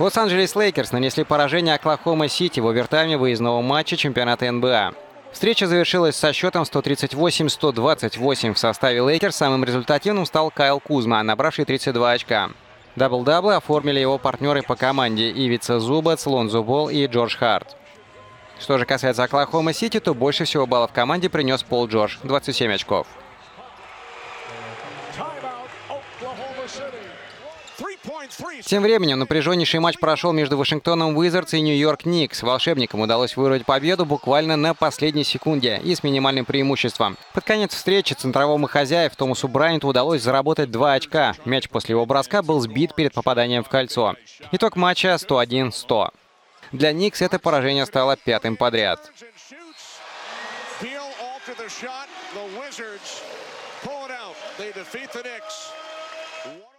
Лос-Анджелес Лейкерс нанесли поражение Оклахома Сити в овертайме выездного матча чемпионата НБА. Встреча завершилась со счетом 138-128. В составе Лейкерс самым результативным стал Кайл Кузма, набравший 32 очка. Дабл-даблы оформили его партнеры по команде Ивица Зубац, Лонзо Бол и Джордж Харт. Что же касается Оклахома Сити, то больше всего баллов команде принес Пол Джордж – 27 очков. Тем временем напряженнейший матч прошел между Вашингтоном Уизардс и Нью-Йорк Никс. Волшебникам удалось вырвать победу буквально на последней секунде и с минимальным преимуществом. Под конец встречи центровому хозяев Томасу Брайанту удалось заработать 2 очка. Мяч после его броска был сбит перед попаданием в кольцо. Итог матча 101-100. Для Никс это поражение стало пятым подряд. They defeat the Knicks. One